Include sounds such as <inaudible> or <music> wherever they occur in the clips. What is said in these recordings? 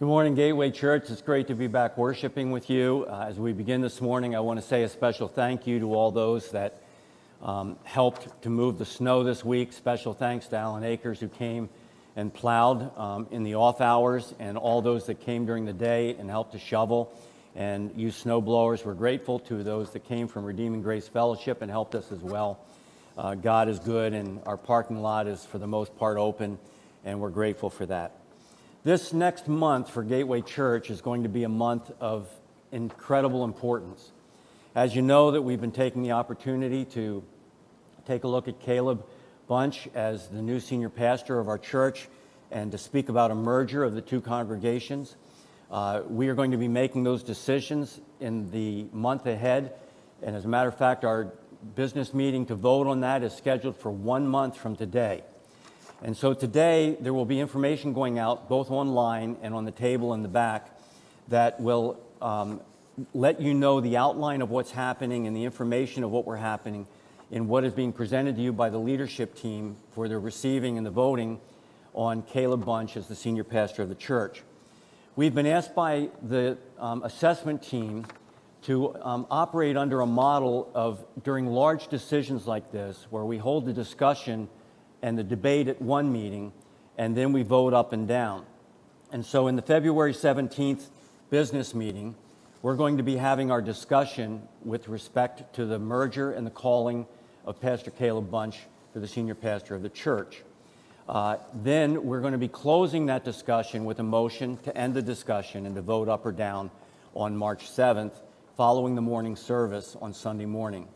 Good morning, Gateway Church. It's great to be back worshiping with you. Uh, as we begin this morning, I want to say a special thank you to all those that um, helped to move the snow this week. Special thanks to Alan Akers, who came and plowed um, in the off hours, and all those that came during the day and helped to shovel and use snow blowers. We're grateful to those that came from Redeeming Grace Fellowship and helped us as well. Uh, God is good, and our parking lot is, for the most part, open, and we're grateful for that. This next month for Gateway Church is going to be a month of incredible importance. As you know, that we've been taking the opportunity to take a look at Caleb Bunch as the new senior pastor of our church and to speak about a merger of the two congregations. Uh, we are going to be making those decisions in the month ahead. And as a matter of fact, our business meeting to vote on that is scheduled for one month from today. And so today there will be information going out both online and on the table in the back that will um, let you know the outline of what's happening and the information of what we're happening and what is being presented to you by the leadership team for the receiving and the voting on Caleb Bunch as the senior pastor of the church. We've been asked by the um, assessment team to um, operate under a model of during large decisions like this, where we hold the discussion and the debate at one meeting, and then we vote up and down. And so in the February 17th business meeting, we're going to be having our discussion with respect to the merger and the calling of Pastor Caleb Bunch for the senior pastor of the church. Uh, then we're going to be closing that discussion with a motion to end the discussion and to vote up or down on March 7th, following the morning service on Sunday morning.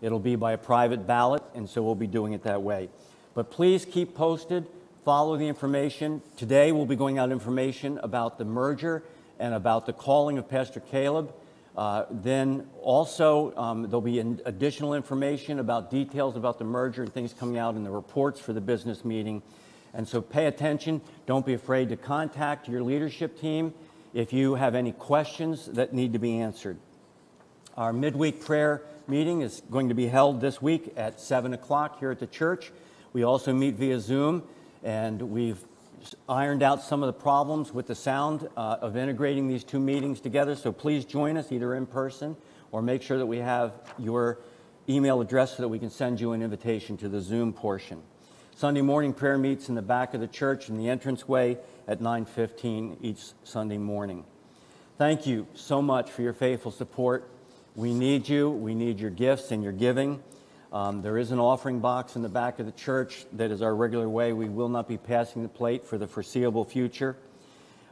It'll be by a private ballot, and so we'll be doing it that way. But please keep posted, follow the information. Today we'll be going out information about the merger and about the calling of Pastor Caleb. Uh, then also um, there'll be additional information about details about the merger and things coming out in the reports for the business meeting. And so pay attention. Don't be afraid to contact your leadership team if you have any questions that need to be answered. Our midweek prayer meeting is going to be held this week at 7 o'clock here at the church. We also meet via Zoom, and we've ironed out some of the problems with the sound uh, of integrating these two meetings together. So please join us either in person or make sure that we have your email address so that we can send you an invitation to the Zoom portion. Sunday morning prayer meets in the back of the church in the entranceway at 9:15 each Sunday morning. Thank you so much for your faithful support. We need you. We need your gifts and your giving. Um, there is an offering box in the back of the church that is our regular way. We will not be passing the plate for the foreseeable future.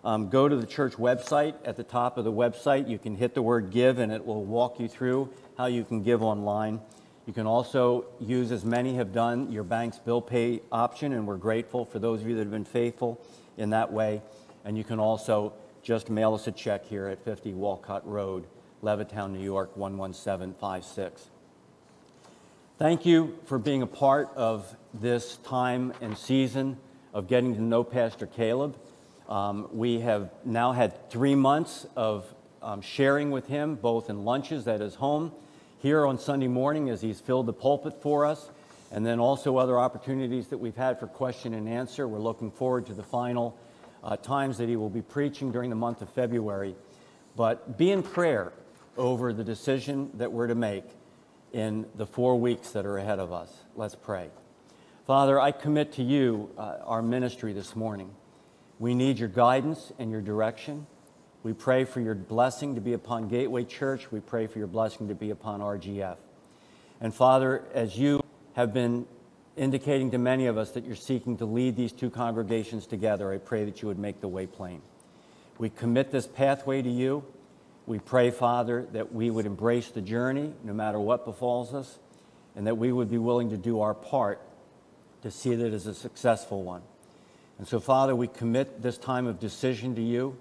Um, go to the church website. At the top of the website, you can hit the word give and it will walk you through how you can give online. You can also use, as many have done, your bank's bill pay option, and we're grateful for those of you that have been faithful in that way. And you can also just mail us a check here at 50 Walcott Road, Levittown, New York, 11756. Thank you for being a part of this time and season of getting to know Pastor Caleb. Um, we have now had three months of um, sharing with him, both in lunches at his home, here on Sunday morning as he's filled the pulpit for us, and then also other opportunities that we've had for question and answer. We're looking forward to the final uh, times that he will be preaching during the month of February. But be in prayer over the decision that we're to make in the four weeks that are ahead of us. Let's pray. Father, I commit to you uh, our ministry this morning. We need your guidance and your direction. We pray for your blessing to be upon Gateway Church. We pray for your blessing to be upon RGF. And Father, as you have been indicating to many of us that you're seeking to lead these two congregations together, I pray that you would make the way plain. We commit this pathway to you. We pray, Father, that we would embrace the journey no matter what befalls us, and that we would be willing to do our part to see that as a successful one. And so, Father, we commit this time of decision to you.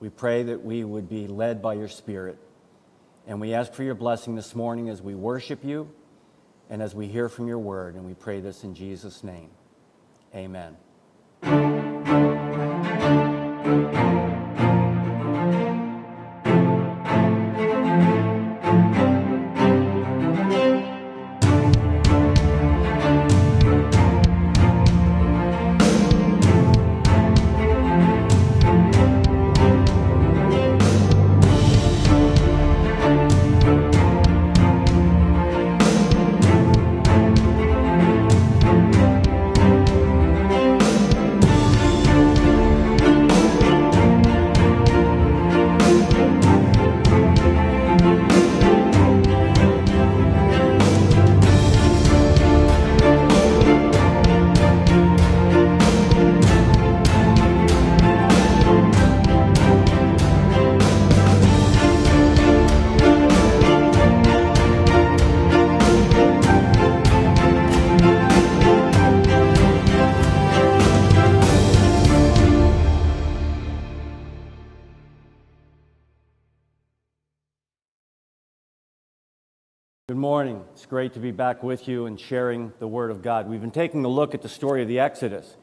We pray that we would be led by your Spirit. And we ask for your blessing this morning as we worship you and as we hear from your word. And we pray this in Jesus' name. Amen. Morning. It's great to be back with you and sharing the Word of God. We've been taking a look at the story of the Exodus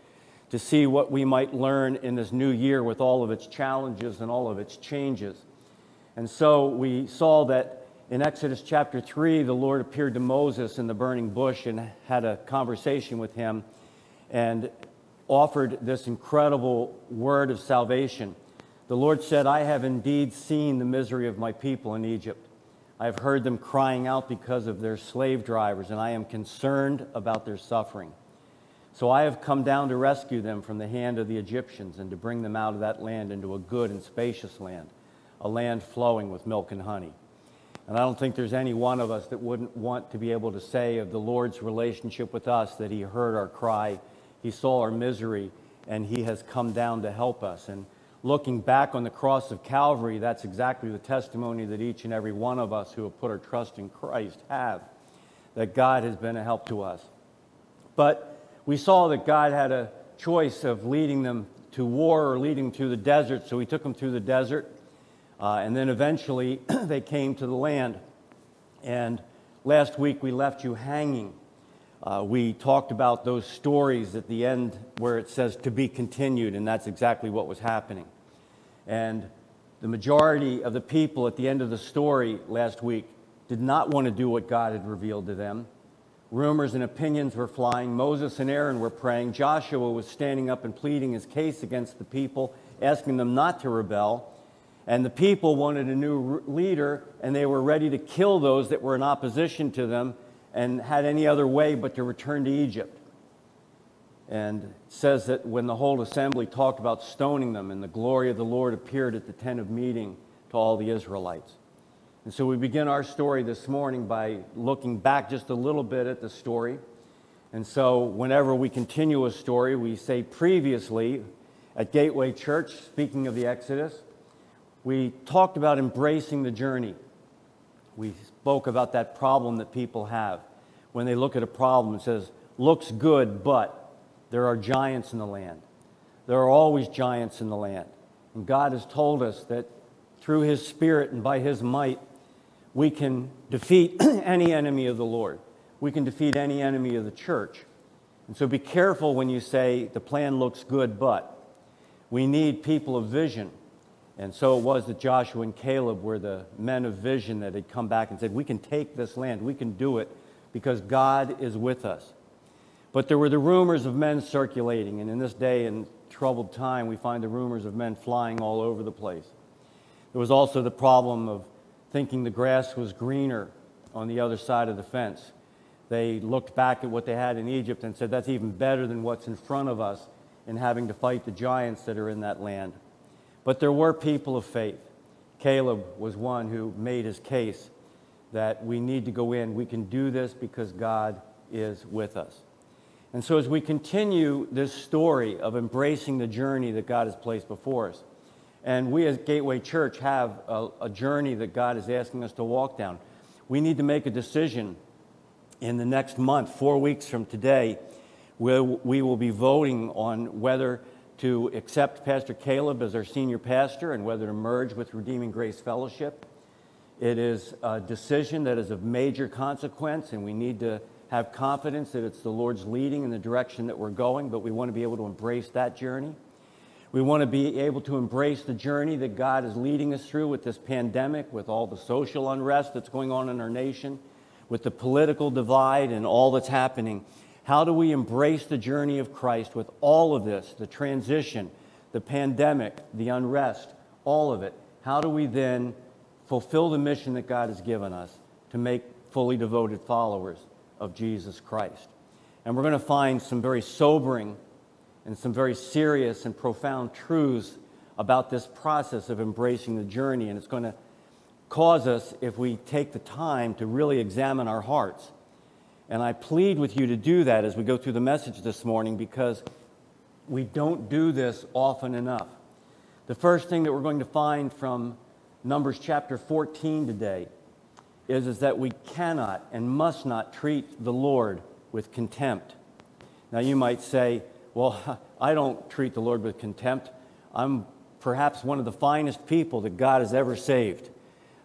to see what we might learn in this new year with all of its challenges and all of its changes. And so we saw that in Exodus chapter 3, the Lord appeared to Moses in the burning bush and had a conversation with him and offered this incredible word of salvation. The Lord said, I have indeed seen the misery of my people in Egypt. I have heard them crying out because of their slave drivers, and I am concerned about their suffering. So I have come down to rescue them from the hand of the Egyptians and to bring them out of that land into a good and spacious land, a land flowing with milk and honey. And I don't think there's any one of us that wouldn't want to be able to say of the Lord's relationship with us that He heard our cry, He saw our misery, and He has come down to help us. And looking back on the cross of Calvary, that's exactly the testimony that each and every one of us who have put our trust in Christ have, that God has been a help to us. But we saw that God had a choice of leading them to war or leading them to the desert, so he took them through the desert. Uh, and then eventually <clears throat> they came to the land. And last week we left you hanging. Uh, we talked about those stories at the end where it says to be continued, and that's exactly what was happening. And the majority of the people at the end of the story last week did not want to do what God had revealed to them. Rumors and opinions were flying. Moses and Aaron were praying. Joshua was standing up and pleading his case against the people, asking them not to rebel. And the people wanted a new leader, and they were ready to kill those that were in opposition to them and had any other way but to return to Egypt and says that when the whole assembly talked about stoning them, and the glory of the Lord appeared at the tent of meeting to all the Israelites. And so we begin our story this morning by looking back just a little bit at the story. And so whenever we continue a story, we say previously at Gateway Church, speaking of the Exodus, we talked about embracing the journey. We spoke about that problem that people have when they look at a problem and says, looks good, but there are giants in the land. There are always giants in the land. And God has told us that through His Spirit and by His might, we can defeat <clears throat> any enemy of the Lord. We can defeat any enemy of the church. And so be careful when you say the plan looks good, but we need people of vision. And so it was that Joshua and Caleb were the men of vision that had come back and said, We can take this land, we can do it because God is with us. But there were the rumors of men circulating, and in this day and troubled time, we find the rumors of men flying all over the place. There was also the problem of thinking the grass was greener on the other side of the fence. They looked back at what they had in Egypt and said, that's even better than what's in front of us in having to fight the giants that are in that land. But there were people of faith. Caleb was one who made his case that we need to go in. We can do this because God is with us. And so, as we continue this story of embracing the journey that God has placed before us, and we as Gateway Church have a, a, journey that God is asking us to walk down, we need to make a decision in the next month, four weeks from today, where we will be voting on whether to accept Pastor Caleb as our senior pastor and whether to merge with Redeeming Grace Fellowship. It is a decision that is of major consequence, and we need to have confidence that it's the Lord's leading in the direction that we're going, but we want to be able to embrace that journey. We want to be able to embrace the journey that God is leading us through with this pandemic, with all the social unrest that's going on in our nation, with the political divide and all that's happening. How do we embrace the journey of Christ with all of this, the transition, the pandemic, the unrest, all of it? How do we then fulfill the mission that God has given us to make fully devoted followers of Jesus Christ. And we're going to find some very sobering and some very serious and profound truths about this process of embracing the journey. And it's going to cause us, if we take the time, to really examine our hearts. And I plead with you to do that as we go through the message this morning because we don't do this often enough. The first thing that we're going to find from Numbers chapter 14 today is, is that we cannot and must not treat the Lord with contempt. Now, you might say, well, <laughs> I don't treat the Lord with contempt. I'm perhaps one of the finest people that God has ever saved.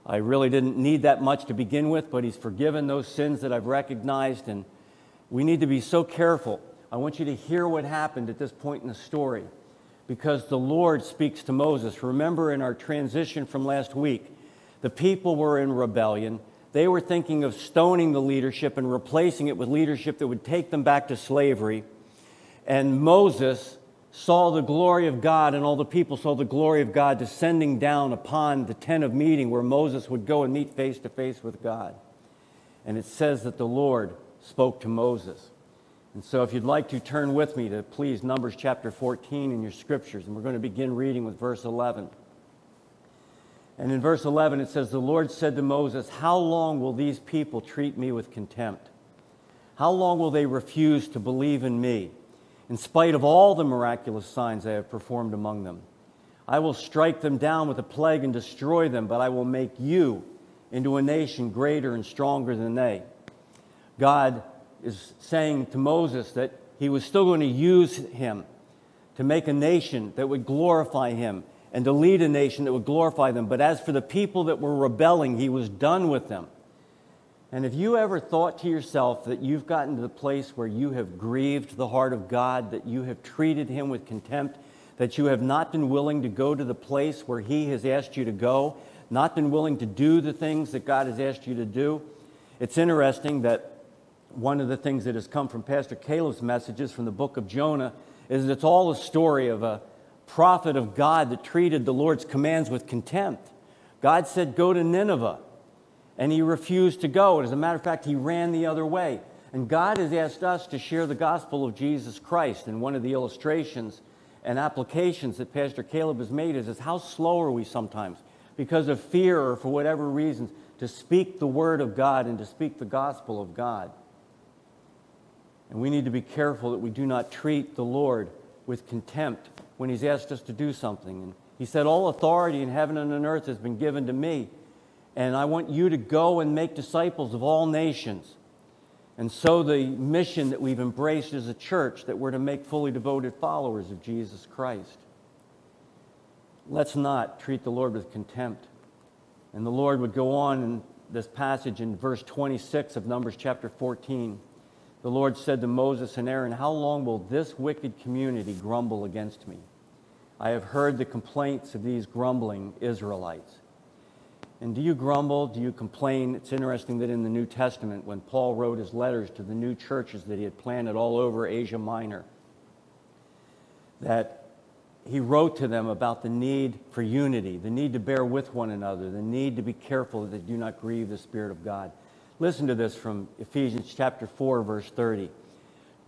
I really didn't need that much to begin with, but He's forgiven those sins that I've recognized. And we need to be so careful. I want you to hear what happened at this point in the story because the Lord speaks to Moses. Remember in our transition from last week, the people were in rebellion. They were thinking of stoning the leadership and replacing it with leadership that would take them back to slavery. And Moses saw the glory of God, and all the people saw the glory of God descending down upon the tent of meeting where Moses would go and meet face to face with God. And it says that the Lord spoke to Moses. And so, if you'd like to turn with me to please Numbers chapter 14 in your scriptures, and we're going to begin reading with verse 11. And in verse 11, it says, The Lord said to Moses, How long will these people treat me with contempt? How long will they refuse to believe in me? in spite of all the miraculous signs I have performed among them. I will strike them down with a plague and destroy them, but I will make you into a nation greater and stronger than they. God is saying to Moses that he was still going to use him to make a nation that would glorify him and to lead a nation that would glorify them. But as for the people that were rebelling, he was done with them. And have you ever thought to yourself that you've gotten to the place where you have grieved the heart of God, that you have treated Him with contempt, that you have not been willing to go to the place where He has asked you to go, not been willing to do the things that God has asked you to do? It's interesting that one of the things that has come from Pastor Caleb's messages from the book of Jonah is that it's all a story of a prophet of God that treated the Lord's commands with contempt. God said, Go to Nineveh and he refused to go. And as a matter of fact, he ran the other way. And God has asked us to share the gospel of Jesus Christ. And one of the illustrations and applications that Pastor Caleb has made is, is how slow are we sometimes because of fear or for whatever reasons to speak the word of God and to speak the gospel of God. And we need to be careful that we do not treat the Lord with contempt when he's asked us to do something. And he said, All authority in heaven and on earth has been given to me. And I want you to go and make disciples of all nations. And so, the mission that we've embraced as a church that we're to make fully devoted followers of Jesus Christ. Let's not treat the Lord with contempt. And the Lord would go on in this passage in verse 26 of Numbers chapter 14. The Lord said to Moses and Aaron, How long will this wicked community grumble against me? I have heard the complaints of these grumbling Israelites. And do you grumble? Do you complain? It's interesting that in the New Testament, when Paul wrote his letters to the new churches that he had planted all over Asia Minor, that he wrote to them about the need for unity, the need to bear with one another, the need to be careful that they do not grieve the Spirit of God. Listen to this from Ephesians chapter 4, verse 30.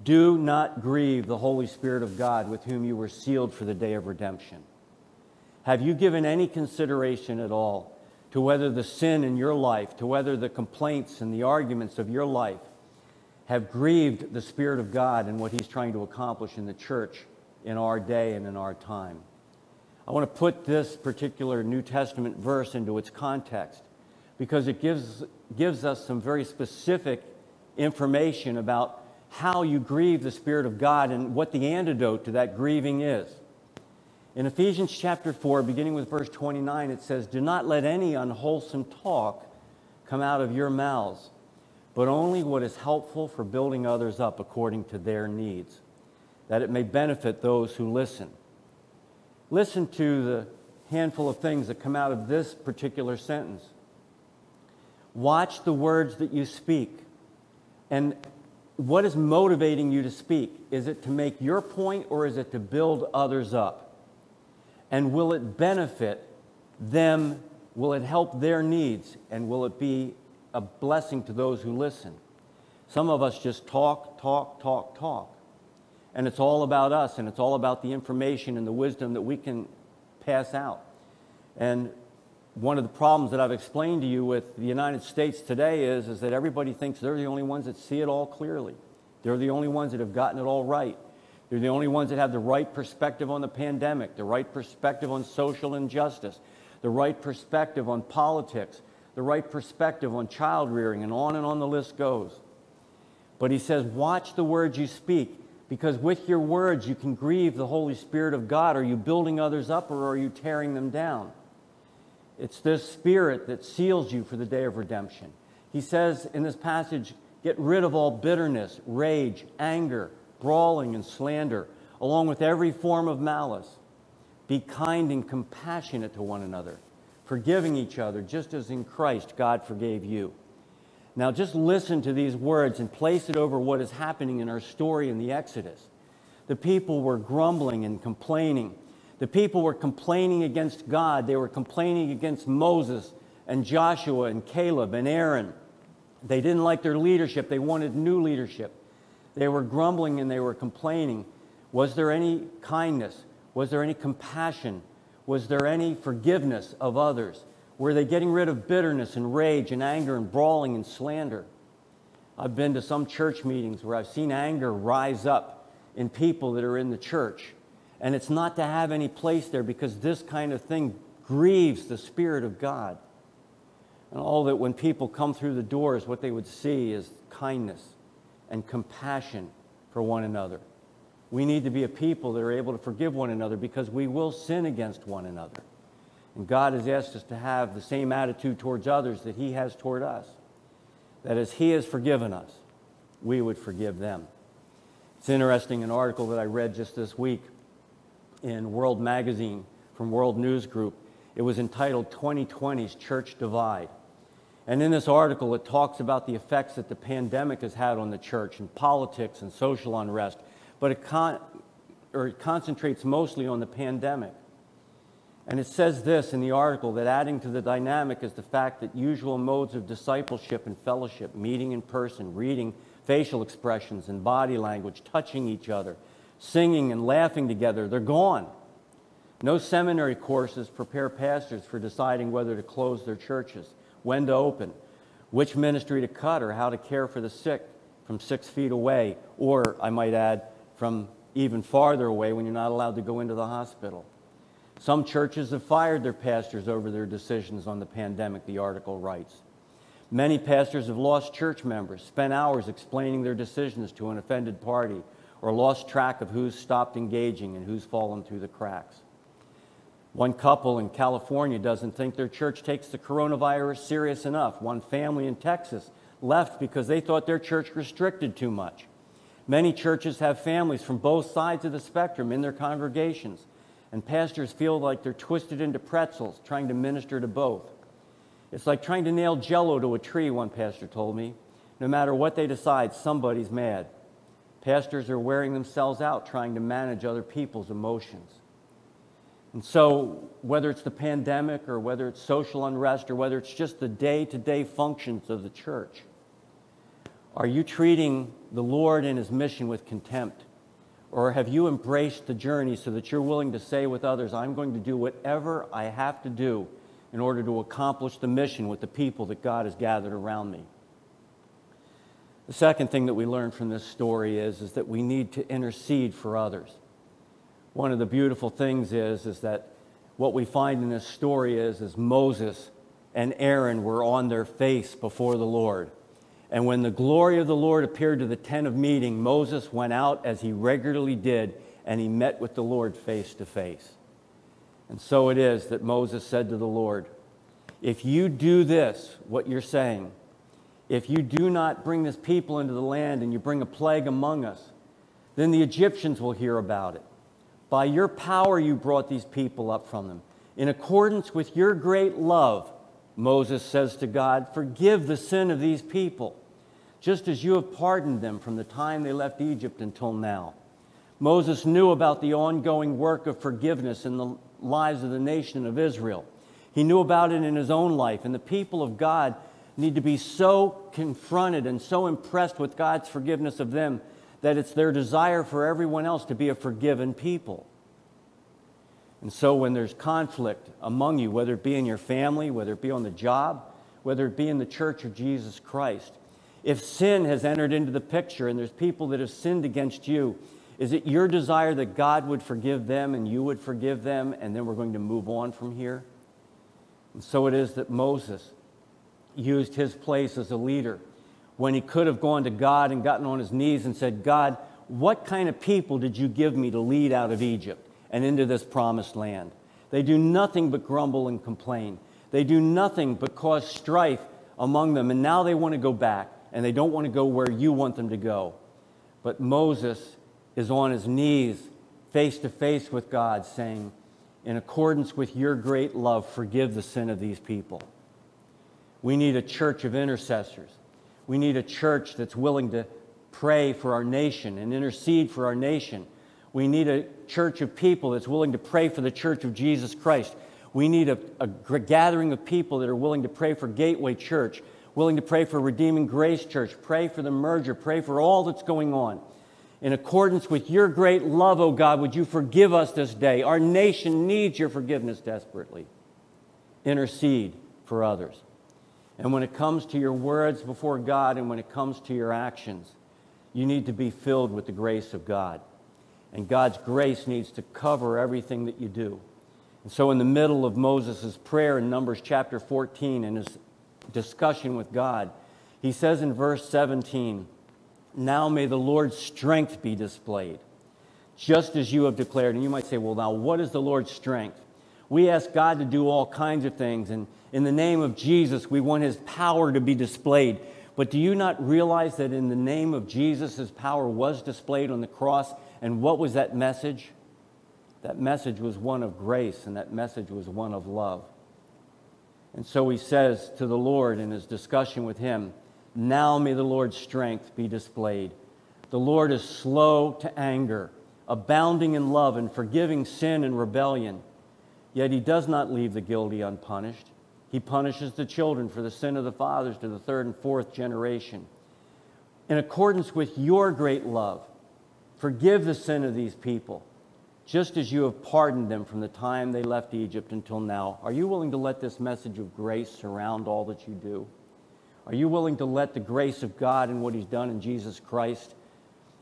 Do not grieve the Holy Spirit of God with whom you were sealed for the day of redemption. Have you given any consideration at all? to whether the sin in your life, to whether the complaints and the arguments of your life have grieved the Spirit of God and what He's trying to accomplish in the church in our day and in our time. I want to put this particular New Testament verse into its context because it gives, gives us some very specific information about how you grieve the Spirit of God and what the antidote to that grieving is. In Ephesians chapter 4, beginning with verse 29, it says, Do not let any unwholesome talk come out of your mouths, but only what is helpful for building others up according to their needs, that it may benefit those who listen. Listen to the handful of things that come out of this particular sentence. Watch the words that you speak. And what is motivating you to speak? Is it to make your point or is it to build others up? And will it benefit them? Will it help their needs? And will it be a blessing to those who listen? Some of us just talk, talk, talk, talk. And it's all about us, and it's all about the information and the wisdom that we can pass out. And one of the problems that I've explained to you with the United States today is, is that everybody thinks they're the only ones that see it all clearly. They're the only ones that have gotten it all right. They're the only ones that have the right perspective on the pandemic, the right perspective on social injustice, the right perspective on politics, the right perspective on child rearing, and on and on the list goes. But he says, Watch the words you speak, because with your words you can grieve the Holy Spirit of God. Are you building others up or are you tearing them down? It's this spirit that seals you for the day of redemption. He says in this passage, get rid of all bitterness, rage, anger, brawling, and slander, along with every form of malice. Be kind and compassionate to one another, forgiving each other, just as in Christ God forgave you. Now, just listen to these words and place it over what is happening in our story in the Exodus. The people were grumbling and complaining. The people were complaining against God. They were complaining against Moses and Joshua and Caleb and Aaron. They didn't like their leadership. They wanted new leadership. They were grumbling and they were complaining. Was there any kindness? Was there any compassion? Was there any forgiveness of others? Were they getting rid of bitterness and rage and anger and brawling and slander? I've been to some church meetings where I've seen anger rise up in people that are in the church. And it's not to have any place there because this kind of thing grieves the Spirit of God. And all that when people come through the doors, what they would see is kindness and compassion for one another. We need to be a people that are able to forgive one another because we will sin against one another. And God has asked us to have the same attitude towards others that He has toward us. That as He has forgiven us, we would forgive them. It's interesting, an article that I read just this week in World Magazine from World News Group. It was entitled 2020's Church Divide. And in this article, it talks about the effects that the pandemic has had on the church and politics and social unrest, but it, con- or it concentrates mostly on the pandemic. And it says this in the article that adding to the dynamic is the fact that usual modes of discipleship and fellowship, meeting in person, reading facial expressions and body language, touching each other, singing and laughing together, they're gone. No seminary courses prepare pastors for deciding whether to close their churches when to open, which ministry to cut, or how to care for the sick from six feet away, or I might add, from even farther away when you're not allowed to go into the hospital. Some churches have fired their pastors over their decisions on the pandemic, the article writes. Many pastors have lost church members, spent hours explaining their decisions to an offended party, or lost track of who's stopped engaging and who's fallen through the cracks. One couple in California doesn't think their church takes the coronavirus serious enough. One family in Texas left because they thought their church restricted too much. Many churches have families from both sides of the spectrum in their congregations, and pastors feel like they're twisted into pretzels trying to minister to both. It's like trying to nail jello to a tree, one pastor told me. No matter what they decide, somebody's mad. Pastors are wearing themselves out trying to manage other people's emotions. And so, whether it's the pandemic or whether it's social unrest or whether it's just the day to day functions of the church, are you treating the Lord and his mission with contempt? Or have you embraced the journey so that you're willing to say with others, I'm going to do whatever I have to do in order to accomplish the mission with the people that God has gathered around me? The second thing that we learn from this story is, is that we need to intercede for others one of the beautiful things is, is that what we find in this story is, is Moses and Aaron were on their face before the Lord. And when the glory of the Lord appeared to the tent of meeting, Moses went out as he regularly did, and he met with the Lord face to face. And so it is that Moses said to the Lord, If you do this, what you're saying, if you do not bring this people into the land and you bring a plague among us, then the Egyptians will hear about it. By your power, you brought these people up from them. In accordance with your great love, Moses says to God, Forgive the sin of these people, just as you have pardoned them from the time they left Egypt until now. Moses knew about the ongoing work of forgiveness in the lives of the nation of Israel. He knew about it in his own life, and the people of God need to be so confronted and so impressed with God's forgiveness of them that it's their desire for everyone else to be a forgiven people. And so when there's conflict among you, whether it be in your family, whether it be on the job, whether it be in the church of Jesus Christ, if sin has entered into the picture and there's people that have sinned against you, is it your desire that God would forgive them and you would forgive them and then we're going to move on from here? And so it is that Moses used his place as a leader when he could have gone to God and gotten on his knees and said, God, what kind of people did you give me to lead out of Egypt and into this promised land? They do nothing but grumble and complain. They do nothing but cause strife among them, and now they want to go back, and they don't want to go where you want them to go. But Moses is on his knees, face to face with God, saying, In accordance with your great love, forgive the sin of these people. We need a church of intercessors. We need a church that's willing to pray for our nation and intercede for our nation. We need a church of people that's willing to pray for the church of Jesus Christ. We need a, a gathering of people that are willing to pray for Gateway Church, willing to pray for Redeeming Grace Church, pray for the merger, pray for all that's going on. In accordance with your great love, O oh God, would you forgive us this day? Our nation needs your forgiveness desperately. Intercede for others. And when it comes to your words before God and when it comes to your actions, you need to be filled with the grace of God. And God's grace needs to cover everything that you do. And so, in the middle of Moses' prayer in Numbers chapter 14 and his discussion with God, he says in verse 17, Now may the Lord's strength be displayed, just as you have declared. And you might say, Well, now, what is the Lord's strength? We ask God to do all kinds of things, and in the name of Jesus, we want his power to be displayed. But do you not realize that in the name of Jesus, his power was displayed on the cross? And what was that message? That message was one of grace, and that message was one of love. And so he says to the Lord in his discussion with him, Now may the Lord's strength be displayed. The Lord is slow to anger, abounding in love, and forgiving sin and rebellion. Yet he does not leave the guilty unpunished. He punishes the children for the sin of the fathers to the third and fourth generation. In accordance with your great love, forgive the sin of these people just as you have pardoned them from the time they left Egypt until now. Are you willing to let this message of grace surround all that you do? Are you willing to let the grace of God and what He's done in Jesus Christ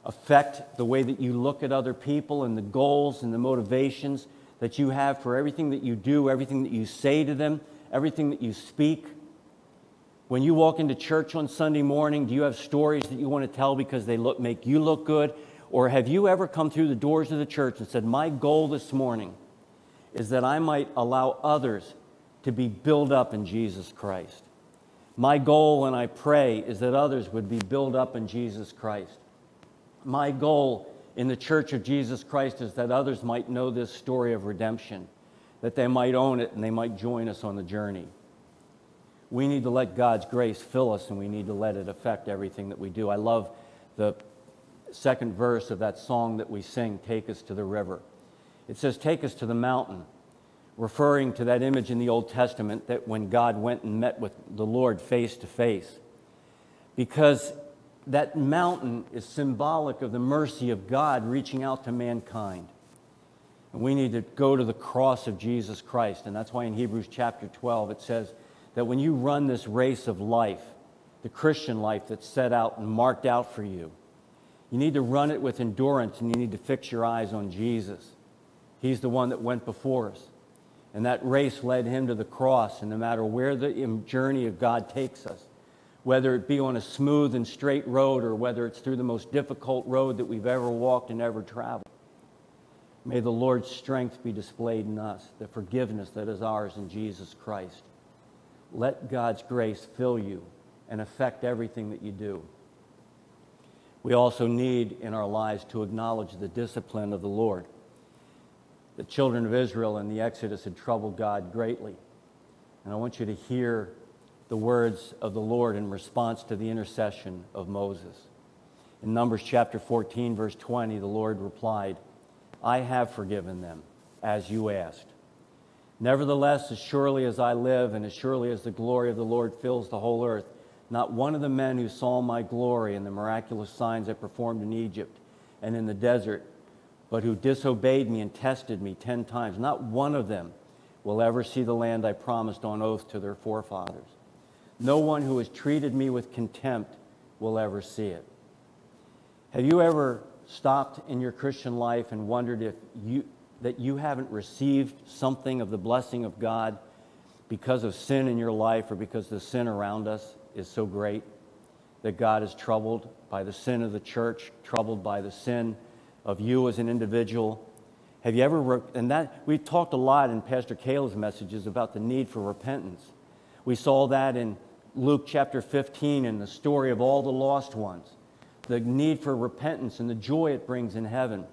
affect the way that you look at other people and the goals and the motivations that you have for everything that you do, everything that you say to them, everything that you speak? When you walk into church on Sunday morning, do you have stories that you want to tell because they look, make you look good? Or have you ever come through the doors of the church and said, My goal this morning is that I might allow others to be built up in Jesus Christ? My goal when I pray is that others would be built up in Jesus Christ. My goal in the church of Jesus Christ is that others might know this story of redemption, that they might own it and they might join us on the journey. We need to let God's grace fill us and we need to let it affect everything that we do. I love the second verse of that song that we sing, Take Us to the River. It says, Take us to the mountain, referring to that image in the Old Testament that when God went and met with the Lord face to face. Because that mountain is symbolic of the mercy of God reaching out to mankind. And we need to go to the cross of Jesus Christ. And that's why in Hebrews chapter 12 it says that when you run this race of life, the Christian life that's set out and marked out for you, you need to run it with endurance and you need to fix your eyes on Jesus. He's the one that went before us. And that race led him to the cross. And no matter where the um, journey of God takes us, whether it be on a smooth and straight road or whether it's through the most difficult road that we've ever walked and ever traveled, may the Lord's strength be displayed in us, the forgiveness that is ours in Jesus Christ. Let God's grace fill you and affect everything that you do. We also need in our lives to acknowledge the discipline of the Lord. The children of Israel in the Exodus had troubled God greatly. And I want you to hear the words of the Lord in response to the intercession of Moses. In Numbers chapter 14, verse 20, the Lord replied, I have forgiven them, as you asked. Nevertheless, as surely as I live, and as surely as the glory of the Lord fills the whole earth, not one of the men who saw my glory and the miraculous signs I performed in Egypt and in the desert, but who disobeyed me and tested me ten times, not one of them will ever see the land I promised on oath to their forefathers. No one who has treated me with contempt will ever see it. Have you ever stopped in your Christian life and wondered if you, that you haven't received something of the blessing of God because of sin in your life or because the sin around us? is so great that God is troubled by the sin of the church, troubled by the sin of you as an individual. Have you ever, and that, we talked a lot in Pastor Caleb's messages about the need for repentance. We saw that in Luke chapter 15 in the story of all the lost ones, the need for repentance and the joy it brings in heaven.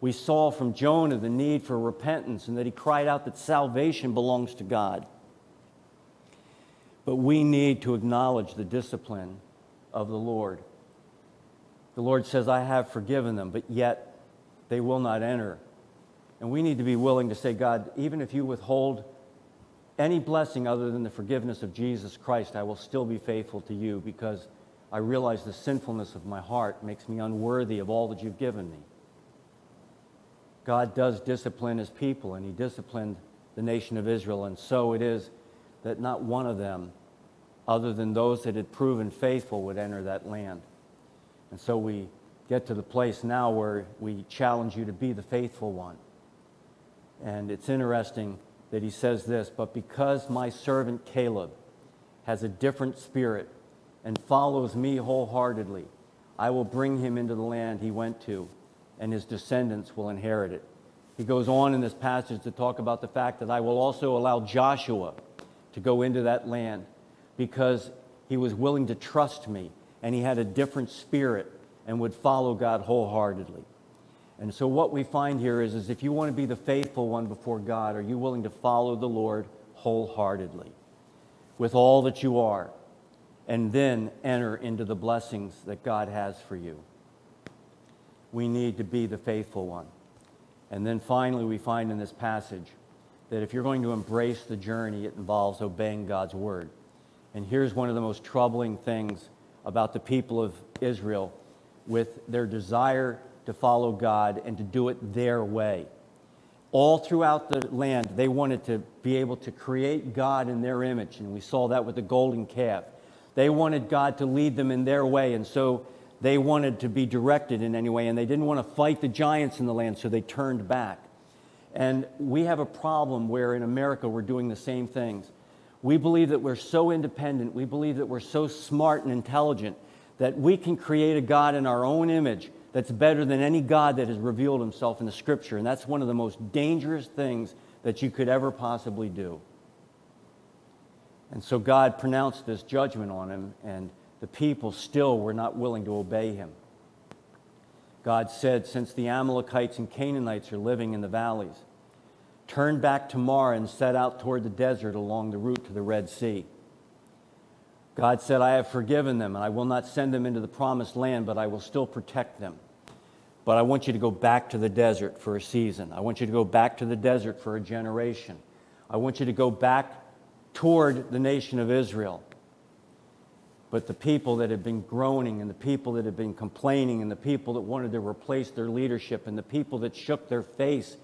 We saw from Jonah the need for repentance and that he cried out that salvation belongs to God. But we need to acknowledge the discipline of the Lord. The Lord says, I have forgiven them, but yet they will not enter. And we need to be willing to say, God, even if you withhold any blessing other than the forgiveness of Jesus Christ, I will still be faithful to you because I realize the sinfulness of my heart makes me unworthy of all that you've given me. God does discipline his people, and he disciplined the nation of Israel, and so it is that not one of them, other than those that had proven faithful, would enter that land. And so we get to the place now where we challenge you to be the faithful one. And it's interesting that he says this, but because my servant Caleb has a different spirit and follows me wholeheartedly, I will bring him into the land he went to, and his descendants will inherit it. He goes on in this passage to talk about the fact that I will also allow Joshua to go into that land because he was willing to trust me and he had a different spirit and would follow God wholeheartedly. And so what we find here is, is if you want to be the faithful one before God, are you willing to follow the Lord wholeheartedly with all that you are and then enter into the blessings that God has for you? We need to be the faithful one. And then finally, we find in this passage that if you're going to embrace the journey, it involves obeying God's word. And here's one of the most troubling things about the people of Israel with their desire to follow God and to do it their way. All throughout the land, they wanted to be able to create God in their image, and we saw that with the golden calf. They wanted God to lead them in their way, and so they wanted to be directed in any way, and they didn't want to fight the giants in the land, so they turned back. And we have a problem where in America we're doing the same things. We believe that we're so independent, we believe that we're so smart and intelligent that we can create a God in our own image that's better than any God that has revealed himself in the scripture. And that's one of the most dangerous things that you could ever possibly do. And so God pronounced this judgment on him, and the people still were not willing to obey him. God said, Since the Amalekites and Canaanites are living in the valleys, turn back tomorrow and set out toward the desert along the route to the Red Sea. God said, I have forgiven them, and I will not send them into the promised land, but I will still protect them. But I want you to go back to the desert for a season. I want you to go back to the desert for a generation. I want you to go back toward the nation of Israel. But the people that had been groaning, and the people that had been complaining, and the people that wanted to replace their leadership, and the people that shook their face,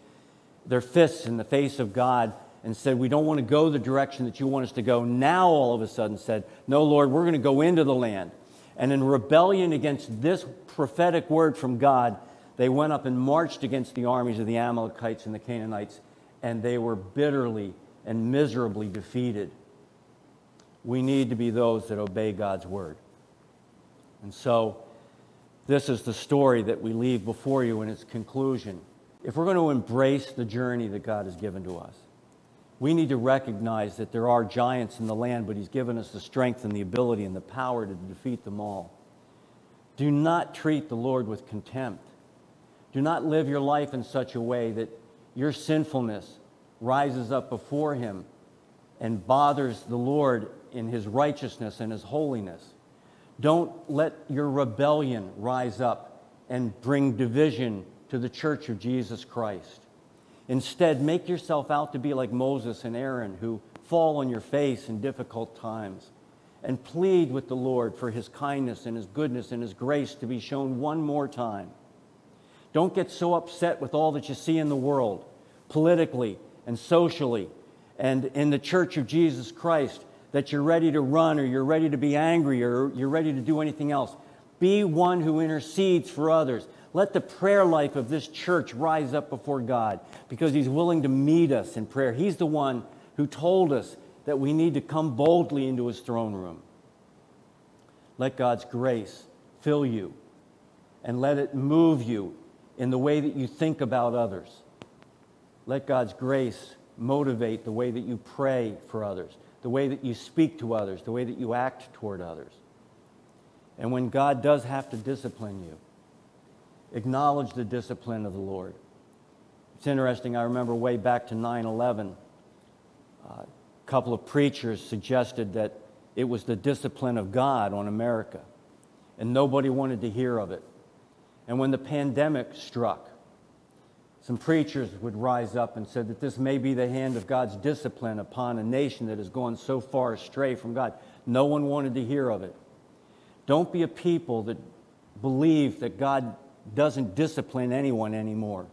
their fists in the face of God, and said, We don't want to go the direction that you want us to go, now all of a sudden said, No, Lord, we're going to go into the land. And in rebellion against this prophetic word from God, they went up and marched against the armies of the Amalekites and the Canaanites, and they were bitterly and miserably defeated. We need to be those that obey God's word. And so, this is the story that we leave before you in its conclusion. If we're going to embrace the journey that God has given to us, we need to recognize that there are giants in the land, but He's given us the strength and the ability and the power to defeat them all. Do not treat the Lord with contempt. Do not live your life in such a way that your sinfulness rises up before Him and bothers the Lord in His righteousness and His holiness. Don't let your rebellion rise up and bring division to the church of Jesus Christ. Instead, make yourself out to be like Moses and Aaron, who fall on your face in difficult times, and plead with the Lord for his kindness and his goodness and his grace to be shown one more time. Don't get so upset with all that you see in the world, politically and socially, and in the church of Jesus Christ, that you're ready to run or you're ready to be angry or you're ready to do anything else. Be one who intercedes for others. Let the prayer life of this church rise up before God because He's willing to meet us in prayer. He's the one who told us that we need to come boldly into His throne room. Let God's grace fill you and let it move you in the way that you think about others. Let God's grace motivate the way that you pray for others, the way that you speak to others, the way that you act toward others. And when God does have to discipline you, acknowledge the discipline of the Lord. It's interesting, I remember way back to 9 11, uh, a couple of preachers suggested that it was the discipline of God on America, and nobody wanted to hear of it. And when the pandemic struck, some preachers would rise up and said that this may be the hand of God's discipline upon a nation that has gone so far astray from God. No one wanted to hear of it. Don't be a people that believe that God doesn't discipline anyone anymore.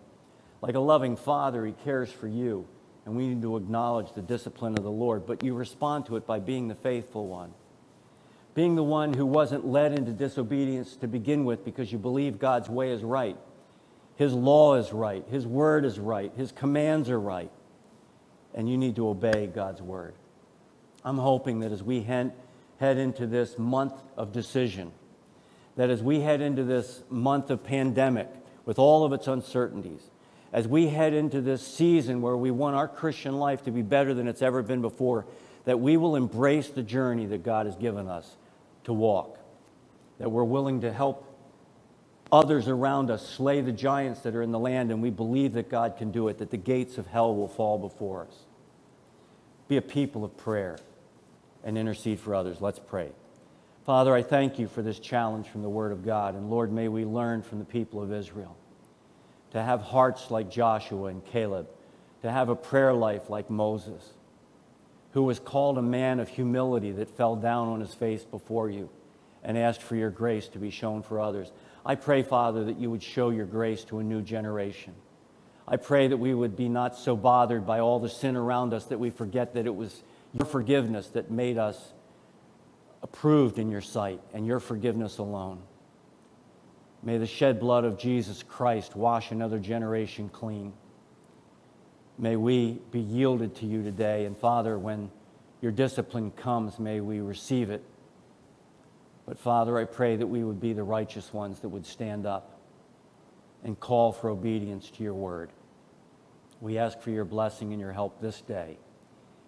Like a loving father, he cares for you, and we need to acknowledge the discipline of the Lord, but you respond to it by being the faithful one. Being the one who wasn't led into disobedience to begin with because you believe God's way is right. His law is right. His word is right. His commands are right. And you need to obey God's word. I'm hoping that as we head into this month of decision, that as we head into this month of pandemic with all of its uncertainties, as we head into this season where we want our Christian life to be better than it's ever been before, that we will embrace the journey that God has given us to walk, that we're willing to help others around us slay the giants that are in the land, and we believe that God can do it, that the gates of hell will fall before us. Be a people of prayer and intercede for others. Let's pray. Father, I thank you for this challenge from the Word of God, and Lord, may we learn from the people of Israel to have hearts like Joshua and Caleb, to have a prayer life like Moses, who was called a man of humility that fell down on his face before you and asked for your grace to be shown for others. I pray, Father, that you would show your grace to a new generation. I pray that we would be not so bothered by all the sin around us that we forget that it was your forgiveness that made us approved in your sight and your forgiveness alone. May the shed blood of Jesus Christ wash another generation clean. May we be yielded to you today. And Father, when your discipline comes, may we receive it but Father, I pray that we would be the righteous ones that would stand up and call for obedience to your word. We ask for your blessing and your help this day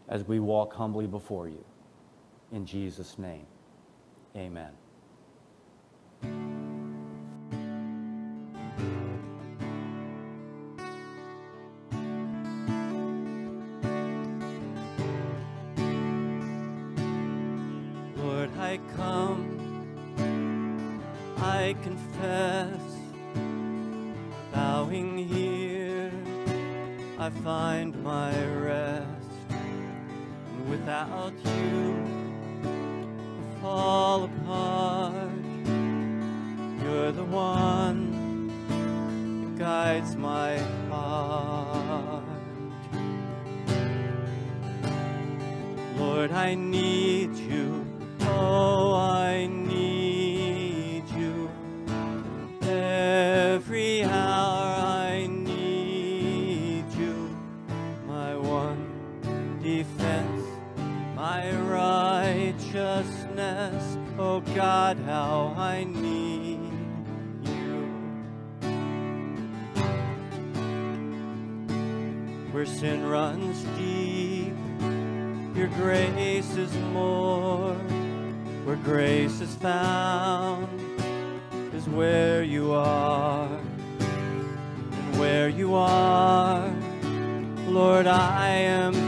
as we walk humbly before you. In Jesus' name, amen. Lord, I come I confess, bowing here, I find my rest. And without you, I fall apart. You're the one that guides my heart. Lord, I need you. Oh, God, how I need you. Where sin runs deep, your grace is more. Where grace is found is where you are. And where you are, Lord, I am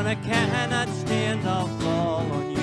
when I cannot stand, I'll fall on you.